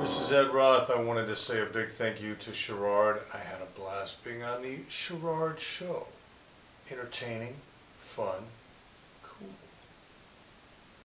This is Ed Roth, I wanted to say a big thank you to Sherard. I had a blast being on the Sherard Show. Entertaining, fun, cool.